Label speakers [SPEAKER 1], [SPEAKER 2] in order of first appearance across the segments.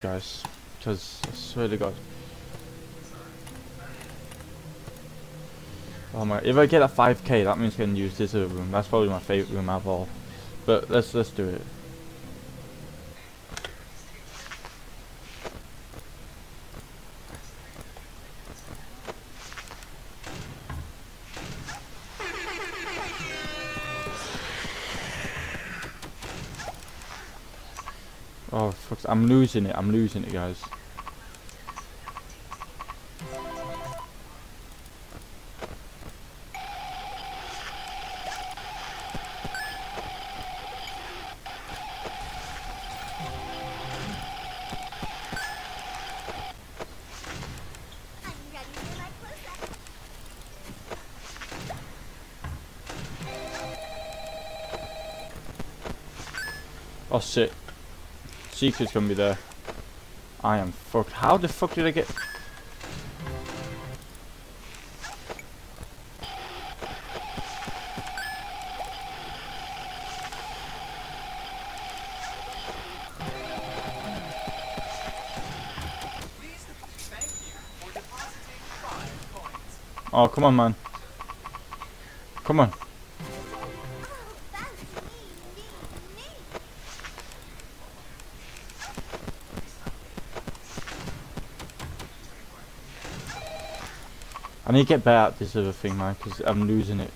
[SPEAKER 1] guys, because I swear to God. Oh my! If I get a 5k, that means I can use this room. That's probably my favorite room of all. But let's let's do it. Oh fuck! I'm losing it. I'm losing it, guys. Oh shit! Secret's gonna be there. I am fucked. How the fuck did I get? Oh come on, man! Come on! I need to get better at this other thing, man, because I'm losing it.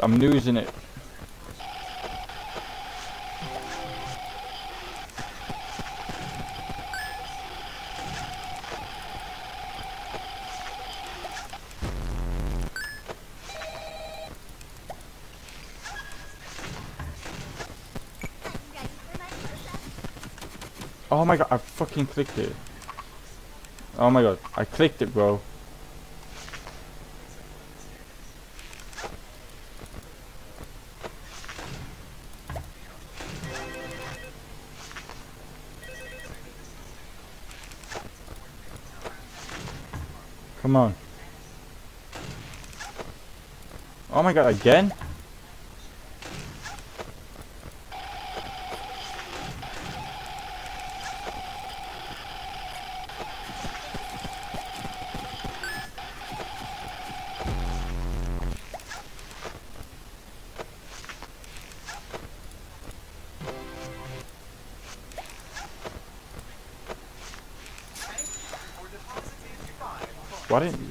[SPEAKER 1] I'm losing it. Oh my god, I fucking clicked it. Oh my god, I clicked it, bro. Come on. Oh my god, again? Why didn't you?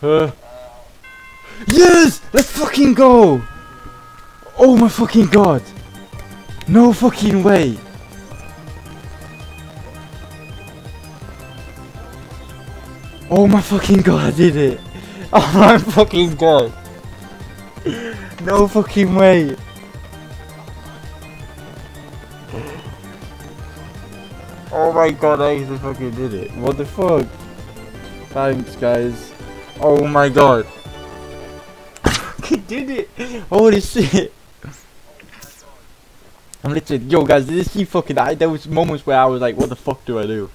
[SPEAKER 2] Uh.
[SPEAKER 1] Yes! Let's fucking go! Oh my fucking god! No fucking way! Oh my fucking god, I did it! Oh my fucking god! No fucking way. Oh my god, I fucking did it. What the fuck? Thanks, guys. Oh my god. he did it! Holy shit! I'm literally, yo guys, did you see fucking, I, there was moments where I was like, what the fuck do I do?